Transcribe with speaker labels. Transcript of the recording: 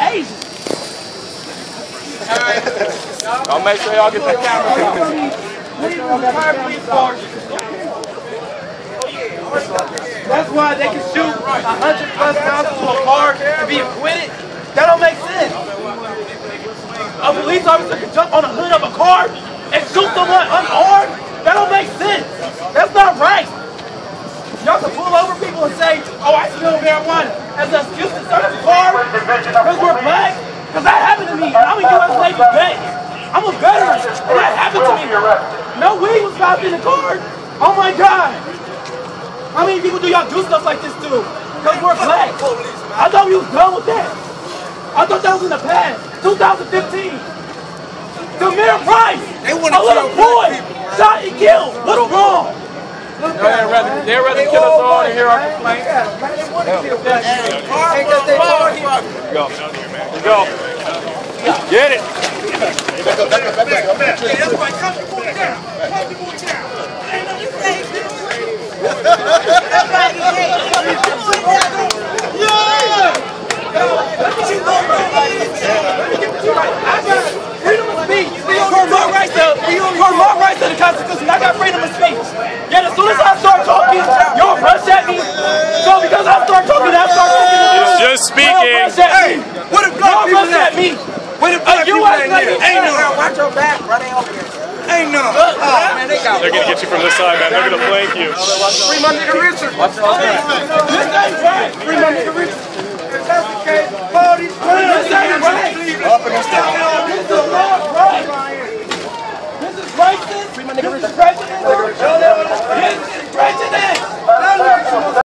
Speaker 1: Asian.
Speaker 2: I'll make sure y'all get that camera.
Speaker 1: That's why they can shoot a hundred plus rounds into a car and be acquitted. That don't make sense. A police officer can jump on the hood of a car and shoot someone unarmed. That don't make sense. That's not right. Y'all can pull over people and say, oh, I smell marijuana as an excuse to search the car because we're black. Because that happened to me. and I'm a U.S. Navy vet. I'm a veteran. And that happened to me. No weed was found in the car. Oh my God. How many people do y'all do stuff like this to? Because we're black. I thought we was done with that. I thought that was in the past. 2015. Tamir Rice,
Speaker 3: They wanna
Speaker 1: a little boy,
Speaker 3: people, right?
Speaker 1: shot and killed. What's wrong?
Speaker 2: They'd rather, they'd rather kill us all than hear our complaints. Go. Go. Get it.
Speaker 1: Freedom of speech. For my rights to, my rights to the Constitution, I got freedom of speech. Yet as soon as I start talking, y'all rush at me. So because I start talking, I start.
Speaker 2: He's just speaking.
Speaker 1: Y'all rush at
Speaker 3: Hey, Ain't no. Oh, man, oh, they got
Speaker 2: They're going to get you from this side, man. They're going to flank you.
Speaker 3: Three my nigga Richard.
Speaker 1: Watch This ain't right.
Speaker 3: Three my nigga Richard. That's the case,
Speaker 1: this ain't right.
Speaker 3: Up and down. This is wrong. right. This is racist. Free my nigga